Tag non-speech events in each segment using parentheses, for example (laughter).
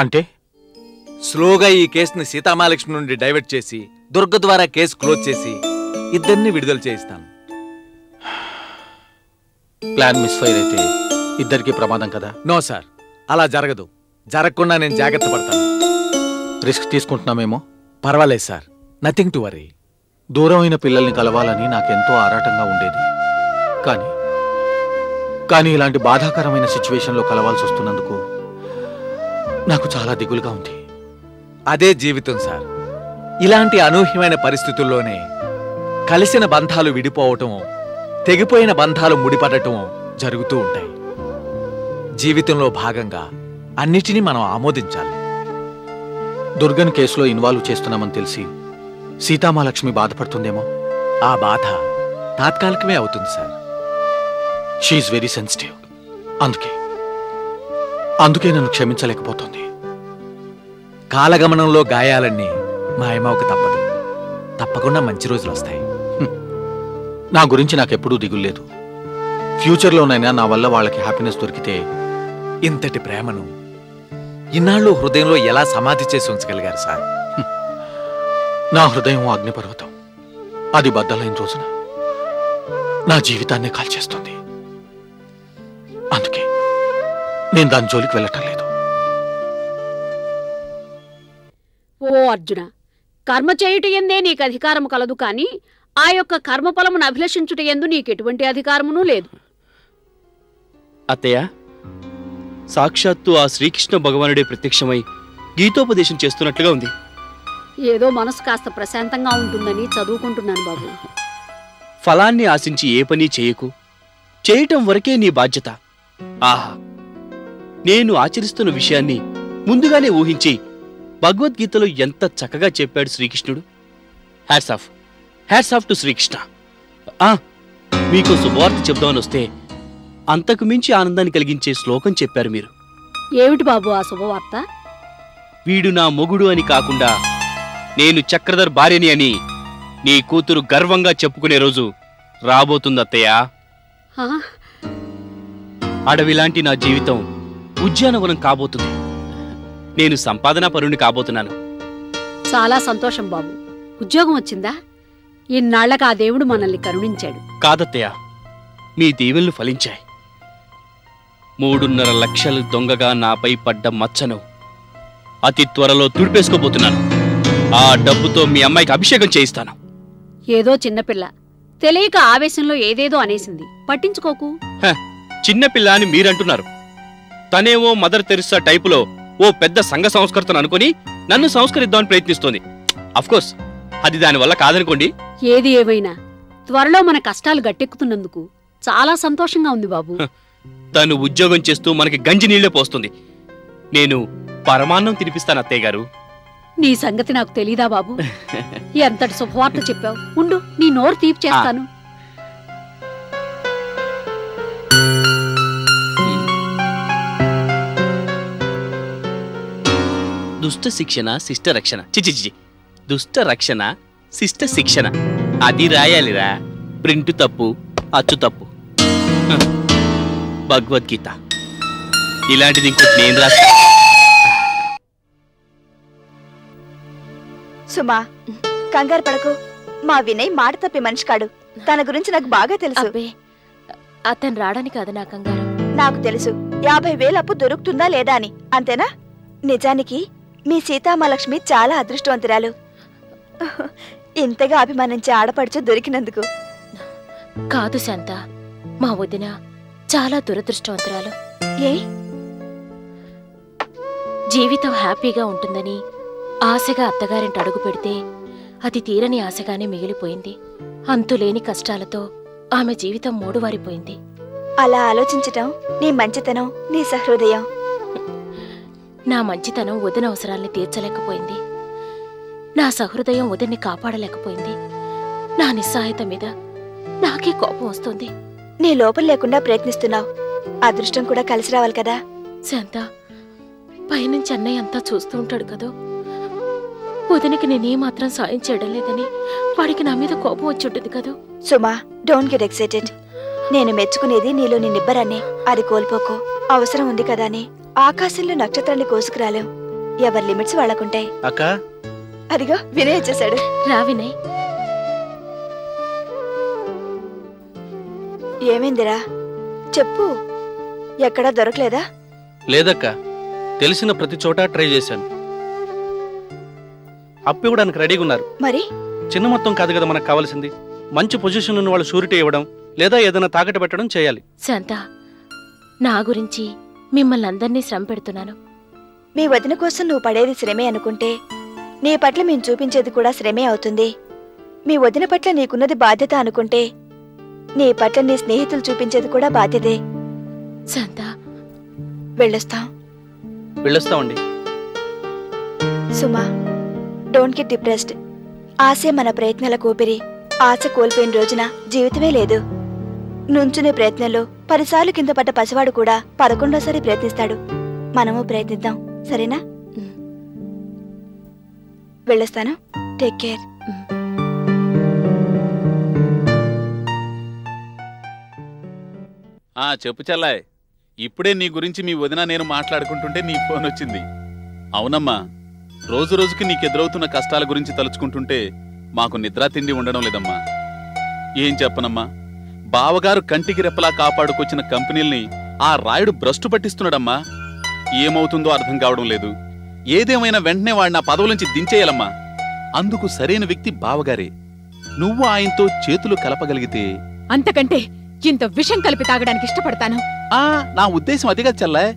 అంటే? స్లోగా ఈ కేసుని సీతామహాలక్ష్మి నుండి డైవర్ట్ చేసి దుర్గ ద్వారా కేసు క్లోజ్ చేసి ఇద్దరిని విడుదల చేయిస్తాను. ప్లాన్ మిస్ఫైర్ అయితే ఇద్దరికి ప్రమాదం కదా? నో సార్ అలా జరగదు. జరగకుండా నేను జాగ్రత్త పడతాను. రిస్క్ తీసుకుంటున్నామేమో? పర్వాలేదు సార్ నథింగ్ టు వరీ. దూరమైన పిల్లల్ని కలవాలని నాకెంతో ఆరాటంగా ఉండేది. కానీ కానీ ఇలాంటి బాధాకరమైన సిచ్యువేషన్లో కలవాల్సి వస్తున్నందుకు నాకు చాలా దిగులుగా ఉంది. అదే జీవితం సార్. ఇలాంటి అనూహ్యమైన పరిస్థితుల్లోనే కలిసిన బంధాలు విడిపోవటం తెగిపోయిన బంధాలు ముడిపడటం జరుగుతూ ఉంటాయి. జీవితంలో భాగంగా అన్నిటినీ మనం ఆమోదించాలి. దుర్గన్ కేసులో ఇన్వాల్వ్ చేస్తున్నామని తెలిసి సీతామాలక్ష్మి బాధపడుతుందేమో? ఆ బాధ తాత్కాలికమే అవుతుంది సార్. షీఈ్ వెరీ సెన్సిటివ్ అందుకే. అందుకే నన్ను క్షమించలేకపోతుంది. కాలగమనంలో గాయాలన్నీ మాయమవక తప్పదు. తప్పకుండా మంచి రోజులు వస్తాయి. నా గురించి నాకెప్పుడూ దిగుల్లేదు ఫ్యూచర్లోనైనా నా వల్ల వాళ్ళకి హ్యాపీనెస్ దొరికితే ఇంతటి ప్రేమను ఇన్నాళ్ళు హృదయంలో ఎలా సమాధి చేసి ఉంచగలిగారు సార్? నా హృదయం అగ్నిపర్వతం. అది బద్దలైన రోజున నా జీవితాన్నే కాల్చేస్తుంది. అందుకే నేను దాని జోలికి వెళ్ళటం లేదు. ఓ అర్జున కర్మ చేయుట ఎందే నీకు అధికారము కలదు కాని ఆ యొక్క కర్మఫలమును అభిలషించుట ఎందు నీకెటువంటి అధికారమునూ లేదు. అత్తయ్య సాక్షాత్తు ఆ శ్రీకృష్ణ భగవానుడే ప్రత్యక్షమై గీతోపదేశం చేస్తున్నట్లుగా ఉంది. ఏదో మనసు కాస్త ప్రశాంతంగా ఉంటుందని చదువుకుంటున్నాను బాబు. ఫలాన్ని ఆశించి ఏ పని చేయకు. చేయటం వరకే నీ బాధ్యత. ఆహా! నేను ఆచరిస్తున్న విషయాన్ని ముందుగానే ఊహించి భగవద్గీతలో ఎంత చక్కగా చెప్పాడు శ్రీకృష్ణుడు? Hats off hats off to Srikrishna. ఆ మీకు శుభవార్త చెప్దామని వస్తే అంతకు మించి ఆనందాన్ని కలిగించే శ్లోకం చెప్పారు మీరు. ఏమిటి బాబు ఆ శుభవార్త? వీడు నా మొగుడు అని కాకుండా నేను చక్రధర్ భార్యని అని నీ కూతురు గర్వంగా చెప్పుకునే రోజు రాబోతుంది అత్తయ్య ఆ, అడవిలాంటి నా జీవితం ఉద్యానవనం కాబోతుంది. నేను సంపాదనా పరుణ్ణి కాబోతున్నాను. చాలా సంతోషం బాబు. ఉద్యోగం వచ్చిందా? ఇన్నాళ్ళకు ఆ దేవుడు మనల్ని కరుణించాడు. కాదత్తయ్య మీ దీవెనలు ఫలించాయి. మూడున్నర లక్షలు దొంగగా నాపై పడ్డ మచ్చను అతి త్వరలో తుడిపేసుకోబోతున్నాను ఆ డబ్బుతో మీ అమ్మాయికి అభిషేకం చేయిస్తాను. ఏదో చిన్నపిల్ల. తెలియక ఆవేశంలో ఏదేదో అనేసింది. పట్టించుకోకు. హ, చిన్నపిల్ల అని మీరంటున్నారు. తనేమో మదర్ తెరిసా టైపులో ఓ పెద్ద సంఘ సంస్కర్తను అనుకుని నన్ను సంస్కరిద్దామని ప్రయత్నిస్తోంది. అఫ్కోర్స్ అది దానివల్ల కాదనుకోండి. ఏది ఏమైనా త్వరలో మన కష్టాలు గట్టెక్కుతున్నందుకు చాలా సంతోషంగా ఉంది బాబు. తను ఉద్యోగం చేస్తూ మనకి గంజి నీళ్ళే పోస్తుంది. నేను పరమాన్నం తినిపిస్తాను అత్తయ్య గారు. నీ సంగతి నాకు తెలీదా బాబు? (laughs) ఎంతటి శుభవార్త చెప్పావు? ఉండు నీ నోరు తీపి చేస్తాను. దుష్ట శిక్షణ శిష్ట రక్షణ. చిచి చిచి దుష్ట రక్షణ శిష్ట శిక్షణ. అది రాయాలిరా. ప్రింట్ తప్పు అచ్చు తప్పు. భగవద్గీత. ఇలాంటిది ఇంకోటి నేను రాస్తా సుమా కంగారు పడకు. మా వినయ్ మాట తప్పి మనిషి కాడు. తన గురించి నాకు బాగా తెలుసు. అబ్బే అతను రావడానికి కాదు నా కంగారు. నాకు తెలుసు. యాభై వేల అప్పు దొరుకుతుందా లేదా అని. అంతేనా? నిజానికి మీ సీతామహాలక్ష్మి చాలా అదృష్టవంతురాలు. ఇంతగా అభిమానించే ఆడపడుచు దొరికినందుకు. కాదు శాంత మా వదిన చాలా దురదృష్టవంతురాలు. ఏ? జీవితం హ్యాపీగా ఉంటుందని ఆశగా అత్తగారింటి అడుగు పెడితే అది తీరని ఆశగానే మిగిలిపోయింది. అంతులేని కష్టాలతో ఆమె జీవితం మూడువారిపోయింది. అలా ఆలోచించటం నీ మంచితనం నీ సహృదయం. నా మంచితనం వదిన అవసరాల్ని తీర్చలేకపోయింది. నా సహృదయం వదిన్ని కాపాడలేకపోయింది. నా నిస్సహాయత మీద నాకే కోపం వస్తుంది. నీ లోపం లేకుండా ప్రయత్నిస్తున్నావు. అదృష్టం కూడా కలిసి రావాలి కదా. శాంత పైనుంచి అన్నయ్య అంతా చూస్తూ ఉంటాడు కదూ. వదినకి నేనేమాత్రం సాయం చేయడం లేదని వాడికి నా మీద కోపం వచ్చి ఉంటుంది కదూ. సుమా డోంట్ గెట్ ఎక్సైటెడ్ నేను మెచ్చుకునేది నీలోని నిబ్బరాన్ని అది కోల్పోకో. అవసరం ఉంది కదా అని. ఆకాశంలో నక్షత్రాన్ని కోసుకురాలేం. ఎవరి లిమిట్స్ వాళ్ళకుంటాయి. అక్క? అదిగో వినయ్ వచ్చేసాడు. రా వినయ్. ఏమైందిరా? చెప్పు. ఎక్కడా దొరకలేదా? లేదక్క. తెలిసిన ప్రతి చోట ట్రై చేశాను. అప్పు ఇవ్వడానికి రెడీగా ఉన్నారు. మరి? చిన్న మొత్తం కాదు కదా మనకు కావాల్సింది. మంచి పొజిషన్ ఉన్న వాళ్ళు షూరిటీ ఇవ్వడం లేదా ఏదైనా తాకట్టు పెట్టడం చేయాలి. శాంత నా గురించి మిమ్మల్ని అందరినీ శ్రమ పెడుతున్నాను. మీ వదిన కోసం నువ్వు పడేది శ్రమే అనుకుంటే నీ పట్ల మేము చూపించేది కూడా శ్రమే అవుతుంది. మీ వదిన పట్ల నీకున్నది బాధ్యత అనుకుంటే నీ పట్ల నీ స్నేహితులు చూపించేది కూడా బాధ్యతే. శాంత. వెళ్ళొస్తాం. వెళ్ళొస్తామండి. సుమా డోంట్ గెట్ డిప్రెస్డ్ ఆశే మన ప్రయత్నాల కూపిరి ఆశ కోల్పోయిన రోజున జీవితమే లేదు. నుంచునే ప్రయత్నంలో పదిసార్లు కింద పడ్డ పసివాడు కూడా పదకొండోసారి ప్రయత్నిస్తాడు. మనము ప్రయత్నిద్దాం. సరేనా? వెళ్ళొస్తాను. టేక్ కేర్ ఆ చెప్పు చల్లాయ్. ఇప్పుడే నీ గురించి మీ వదిన నేను మాట్లాడుకుంటుంటే నీ ఫోన్ వచ్చింది. అవునమ్మా. రోజు రోజుకి నీకెదురవుతున్న కష్టాల గురించి తలుచుకుంటుంటే మాకు నిద్రా తిండి ఉండడం లేదమ్మా. ఏం చెప్పనమ్మా? బావగారు కంటికి రెప్పలా కాపాడుకొచ్చిన కంపెనీల్ని ఆ రాయుడు భ్రష్టు పట్టిస్తున్నాడమ్మా. ఏమవుతుందో అర్థం కావడం లేదు. ఏదేమైనా వెంటనే వాడిని నా పదవుల నుంచి దించేయాలమ్మా. అందుకు సరైన వ్యక్తి బావగారే. నువ్వు ఆయనతో చేతులు కలపగలిగితే అంతకంటే ఇంత విషం కలిపి తాగడానికి ఇష్టపడతాను. ఆ నా ఉద్దేశం అదిగా చల్లా.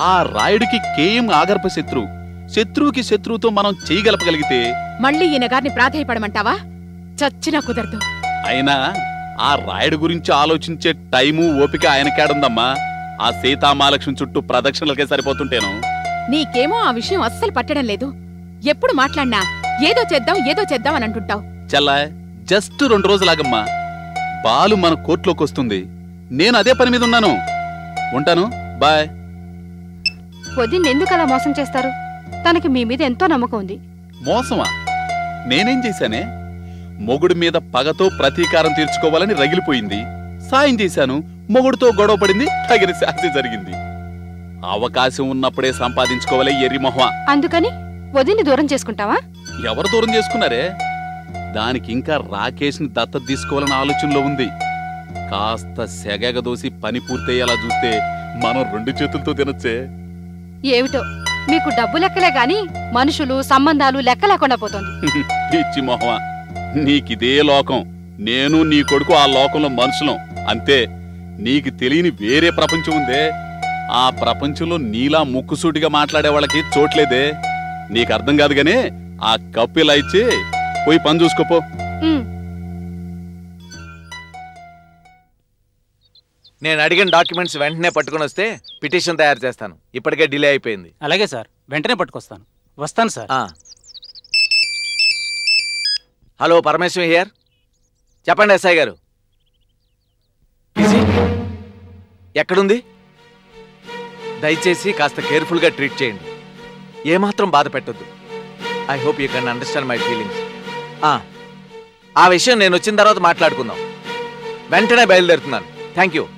ఆ రాయుడికి కేయం ఆగర్భ శత్రు. శత్రువుకి శత్రువుతో మనం చేయగలపగలిగితే మళ్ళీ ఈయన గారిని ప్రాధేయపడమంటావా? చచ్చినా కుదరదు. అయినా ఆ రాయుడు గురించి ఆలోచించే టైము ఓపిక ఆయనకేడుందమ్మా. ఆ సీతామాలక్ష్మి చుట్టూ ప్రదక్షిణలకే సరిపోతుంటేను. నీకేమో ఆ విషయం అస్సలు పట్టడం లేదు. ఎప్పుడు మాట్లాడినా ఏదో చేద్దాం ఏదో చేద్దాం అని అంటుంటావు. చల్లా జస్ట్ రెండు రోజులాగమ్మా. బాలు మన కోర్టులోకి వస్తుంది. నేను అదే పని మీద ఉన్నాను. ఉంటాను. బాయ్. వదిన్ ఎందుకు అలా మోసం చేస్తారు? తనకి మీ మీద ఎంతో నమ్మకం ఉంది. మోసమా? నేనేం చేశానే? మొగుడి మీద పగతో ప్రతీకారం తీర్చుకోవాలని రగిలిపోయింది. సాయం చేశాను. మొగుడితో గొడవ పడింది. తగిన శాస్తి జరిగింది. అవకాశం ఉన్నప్పుడే సంపాదించుకోవాలి ఎర్రి మొహమా అందుకని వదిన్ని దూరం చేసుకుంటావా? ఎవరు దూరం చేసుకున్నారే? దానికి ఇంకా రాకేష్ని దత్తత తీసుకోవాలని ఆలోచనలో ఉంది. కాస్త సెగగదోసి పని పూర్తయ్యేలా చూస్తే మనం రెండు చేతులతో తినొచ్చే. ఏమిటో? మీకు డబ్బు లెక్కలే గాని మనుషులు సంబంధాలు లెక్క లేకుండా పోతోంది. (laughs) పిచ్చి మొహమా. నీకిదే లోకం. నేను నీ కొడుకు ఆ లోకంలో మనుషులం. అంతే నీకు తెలియని వేరే ప్రపంచం ఉందే. ఆ ప్రపంచంలో నీలా ముక్కుసూటిగా మాట్లాడే వాళ్ళకి చోట్లేదే. నీకు అర్థం కాదు గానీ ఆ కప్పు ఇలా ఇచ్చి పోయి పని చూసుకోపో. నేను అడిగిన డాక్యుమెంట్స్ వెంటనే పట్టుకొని వస్తే పిటిషన్ తయారు చేస్తాను. ఇప్పటికే డిలే అయిపోయింది. అలాగే సార్ వెంటనే పట్టుకొస్తాను. వస్తాను సార్. ఆ. Hello Parameshwar here. చెప్పండి ఎస్ఐ గారు. ఎక్కడుంది? దయచేసి కాస్త కేర్ఫుల్గా ట్రీట్ చేయండి. ఏమాత్రం బాధ పెట్టద్దు. I hope you can understand my feelings. ఆ విషయం నేను వచ్చిన తర్వాత మాట్లాడుకుందాం. వెంటనే బయలుదేరుతున్నాను. Thank you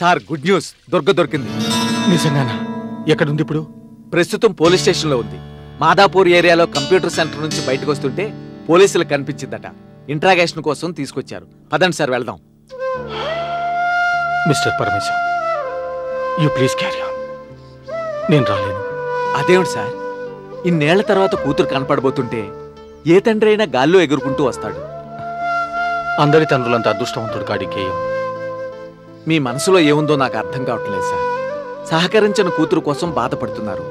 sir good news. Durga దొరికింది. నిజంగానా? ఎక్కడుంది ఇప్పుడు? ప్రస్తుతం పోలీస్ స్టేషన్లో ఉంది. మాదాపూర్ ఏరియాలో కంప్యూటర్ సెంటర్ నుంచి బయటకు వస్తుంటే పోలీసులకు కనిపించిందట. ఇంట్రాగేషన్ కోసం తీసుకొచ్చారు. పదండి సార్ వెళ్దాం. Mister Parameshwar you please carry నేను రాలేను. అదేమిటి సార్? ఇన్నేళ్ళ తర్వాత కూతురు కనపడబోతుంటే ఏ తండ్రి అయినా గాల్లో ఎగురుకుంటూ వస్తాడు. అందరి తండ్రులంత అదృష్టవంతుడు కాడి కేయం మీ మనసులో ఏముందో నాకు అర్థం కావట్లేదు సార్. సహకరించిన కూతురు కోసం బాధపడుతున్నారు.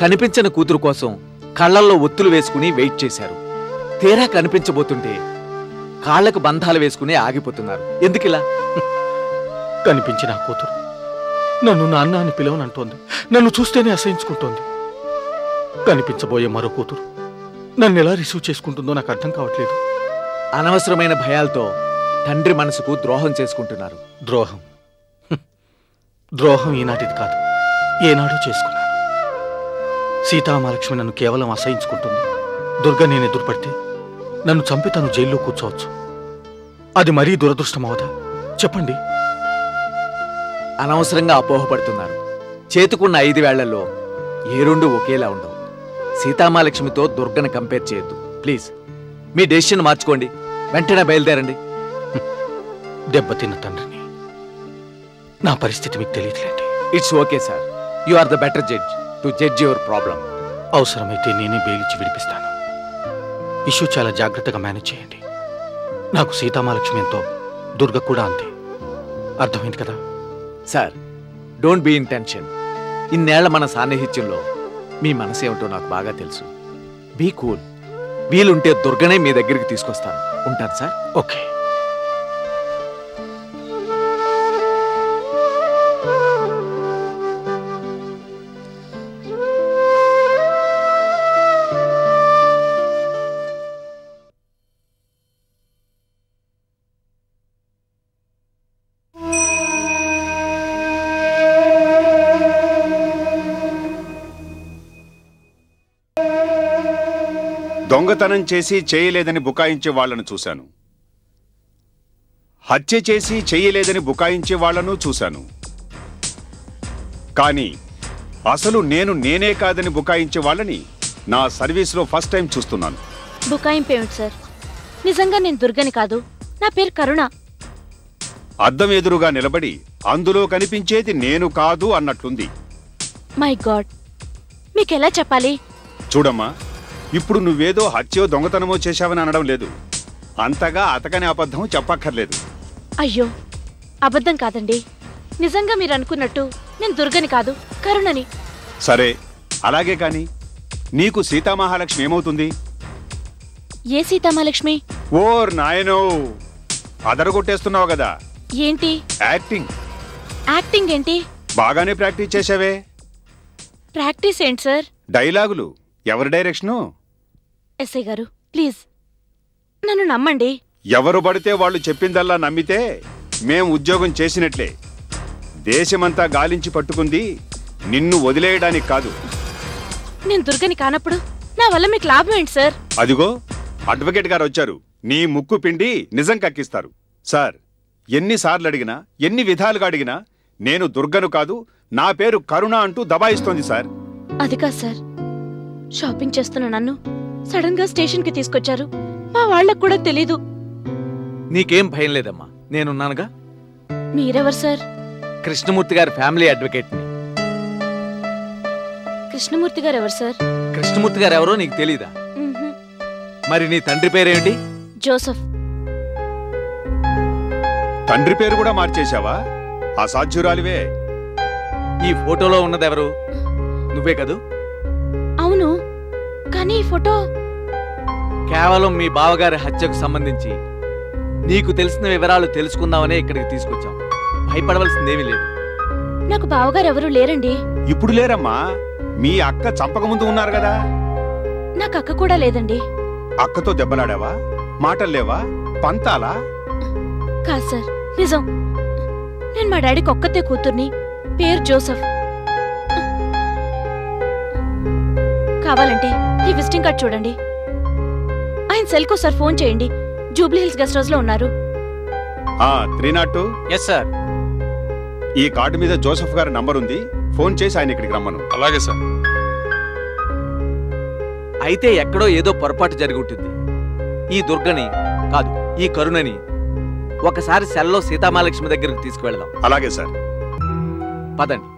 కనిపించిన కూతురు కోసం కళ్ళల్లో ఒత్తులు వేసుకుని వెయిట్ చేశారు. తీరా కనిపించబోతుంటే కాళ్ళకు బంధాలు వేసుకుని ఆగిపోతున్నారు. ఎందుకిలా కనిపించిన ఆ కూతురు నన్ను నాన్న అని పిలవనంటోంది. నన్ను చూస్తేనే అసహించుకుంటోంది. కనిపించబోయే మరో కూతురు నన్ను ఎలా రిసీవ్ చేసుకుంటుందో నాకు అర్థం కావట్లేదు. అనవసరమైన భయాలతో తండ్రి మనసుకు ద్రోహం చేసుకుంటున్నారు. ద్రోహం. ద్రోహం ఈనాటిది కాదు. ఏనాడో చేసుకున్నాను. సీతామహాలక్ష్మి నన్ను కేవలం అసహించుకుంటుంది. దుర్గ నేను ఎదురుపడితే నన్ను చంపి తను జైల్లో కూర్చోవచ్చు. అది మరీ దురదృష్టం అవదా చెప్పండి. అనవసరంగా అపోహపడుతున్నారు. చేతుకున్న ఐదు వేళ్ళలో ఏ రెండు ఒకేలా ఉండవు. సీతామాలక్ష్మితో దుర్గను కంపేర్ చేయొద్దు. ప్లీజ్ మీ డెసిషన్ మార్చుకోండి. వెంటనే బయలుదేరండి. దెబ్బతిన్న తండ్రిని. నా పరిస్థితి మీకు తెలియట్లేండి it's okay sir you are the better judge to judge your problem అవసరమైతే నేనే బెయిలిచ్చి విడిపిస్తాను. ఇష్యూ చాలా జాగ్రత్తగా మేనేజ్ చేయండి. నాకు సీతామహాలక్ష్మి ఎంతో దుర్గ కూడా అంతే. అర్థమైంది కదా? Sir don't be in tension ఇన్నేళ్ళ మన సాన్నిహిత్యంలో మీ మనసు ఏమిటో నాకు బాగా తెలుసు. బీ కూల్ వీలుంటే దుర్గనే మీ దగ్గరికి తీసుకొస్తాను. ఉంటాను సార్ ఓకే దొంగతనం చేసి చేయలేదని బుకాయించే వాళ్ళను చూశాను. హత్య చేసి చేయలేదని బుకాయించే వాళ్ళను చూశాను. కానీ అసలు నేను నేనే కాదని బుకాయించే వాళ్ళని నా సర్వీస్లో ఫస్ట్ టైం చూస్తున్నాను. బుకాయింపు ఏమిటి సార్? నిజంగా నేను దుర్గని కాదు. నా పేరు కరుణ. అద్దం ఎదురుగా నిలబడి అందులో కనిపించేది నేను కాదు అన్నట్లుంది. మై గాడ్ మీకెలా చెప్పాలి? చూడమ్మా ఇప్పుడు నువ్వేదో హత్యో దొంగతనమో చేశావని అనడం లేదు. అంతగా అతకని అబద్ధం చెప్పక్కర్లేదు. అయ్యో అబద్ధం కాదండి. నిజంగా మీరు అనుకున్నట్టు నేను దుర్గని కాదు కరుణని. సరే అలాగే కాని నీకు సీతామహాలక్ష్మి ఏమవుతుంది? ఏ సీతామహాలక్ష్మి? ఓర్ నాయనో! అదరగొట్టేస్తున్నావు కదా. ఏంటి? యాక్టింగ్. యాక్టింగ్ ఏంటి? బాగానే ప్రాక్టీస్ చేశావే. ప్రాక్టీస్ ఏంటి సార్? డైలాగులు. ఎవరి డైరెక్షను? ఎస్ఐ గారు ప్లీజ్. నన్ను నమ్మండి. ఎవరు పడితే వాళ్ళు చెప్పిందల్లా నమ్మితే మేం ఉద్యోగం చేసినట్లే. దేశమంతా గాలించి పట్టుకుంది నిన్ను వదిలేయడానికి కాదు. నేను దుర్గని కానప్పుడు నా వల్ల మీకు లాభం ఏంటి సార్? అదిగో అడ్వకేట్ గారు వచ్చారు. నీ ముక్కు పిండి నిజం కక్కిస్తారు. సార్ ఎన్నిసార్లు అడిగినా ఎన్ని విధాలుగా అడిగినా నేను దుర్గను కాదు నా పేరు కరుణ అంటూ దబాయిస్తోంది సార్. అది కాదు సార్. షాపింగ్ చేస్తున్న నన్ను సడన్గా స్టేషన్కి తీసుకొచ్చారు. మా వాళ్ళకు కూడా తెలీదు. నీకేం భయం లేదమ్మా. నేనున్నానుగా? మీరెవరు సార్? కృష్ణమూర్తి గారి ఫ్యామిలీ అడ్వకేట్ని. కృష్ణమూర్తి గారు ఎవరు సార్? కృష్ణమూర్తి గారు ఎవరో నీకు తెలీదా. మరి నీ తండ్రి పేరేమిటి? జోసఫ్. తండ్రి పేరు కూడా మార్చేశావా? అసాధ్యురాలివే. ఈ ఫోటోలో ఉన్నదెవరు? నువ్వే కదూ? అవును ఫోటో? కేవలం మీ బావగారి హత్యకు సంబంధించి నీకు తెలిసిన వివరాలు తెలుసుకుందామనే ఇక్కడికి తీసుకొచ్చాం. భయపడవలసిందేమీ లేదు. నాకు బావగారు ఎవరు లేరండి. ఇప్పుడు లేరమ్మా. మీ అక్క చంపకముందు ఉన్నారు కదా. నాకు అక్క కూడా లేదండి. అక్కతో దెబ్బలాడావా? మాటల్లేవా పంతాలా? కాదు సార్ నిజం. నేను మా డాడీకి ఒక్కతే కూతుర్ని పేరు జోసఫ్. కావాలంటే ఈ విజిటింగ్ కార్డ్ చూడండి. ఆయన సెల్కో సార్ ఫోన్ చేయండి. జూబ్లీ హిల్స్ గెస్ట్ హౌస్లో ఉన్నారు. ఆ three not two yes sir ఈ కార్డు మీద జోసఫ్ గారి నంబర్ ఉంది. ఫోన్ చేసి ఆయన ఇక్కడికి రమ్మను. అలాగే సార్ అయితే ఎక్కడో ఏదో పొరపాటు జరిగి ఉంటుంది. ఈ దుర్గని కాదు ఈ కరుణని ఒకసారి సెల్లో సీతామహాలక్ష్మి దగ్గరికి తీసుకువెళదాం. అలాగే సార్ పదండి.